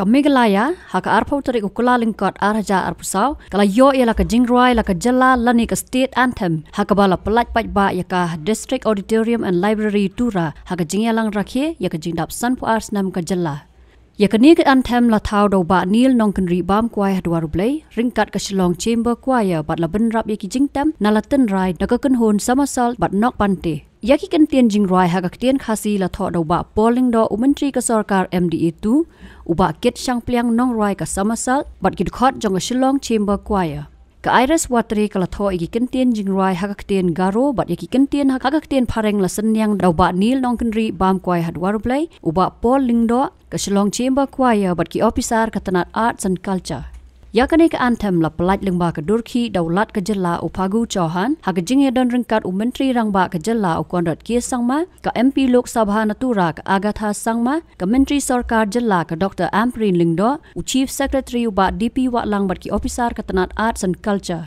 kami gelaya hak arpau tarik ukula lingkot arja arpusau. Kala yo ia la ka jingroi la ka jala lani ka state anthem. Hak bala pelat pat ba ya ka district auditorium and library tura. Hak jingyalang rakhe ya ka jingdap san pu ars nam ka jala Ya kini ke anthem la thau do ba nil nong kan ri bam kwai hadwa ru blai ringkat ka shlong chamber kwaya bat la ben rap ye ki jingtam na la ten rai na ka kan hon somersault bat nok pante. Ya ki kan tien jing rai ha ka tien khasi la tho do ba polling do umantri ka sarkar MDA 2 uba ket sang pliang nong rai ka somersault bat ki khot jong ka shlong chamber kwaya ka iris watri kala tho igi kentien jingrai ha ka garo bat igi kentien ha ka tien pareng la senyang dau ba nil nong kenri bam kwai had war play uba pol lingdo ka shlong chamber kwai bat ki officer katanat arts and culture Ya kani ka anthem la pelat lengba ke Durki daulat ke jela upagu Chauhan ha ke jingye don ringkat u menteri rangba ke jela u kondot kia sangma ka MP Lok Sabha Natura ke Agatha Sangma ke menteri sarkar jela ke Dr. Amprin Lingdo u chief secretary u ba DP Wak Lang bat ki officer ke Tenat Arts and Culture.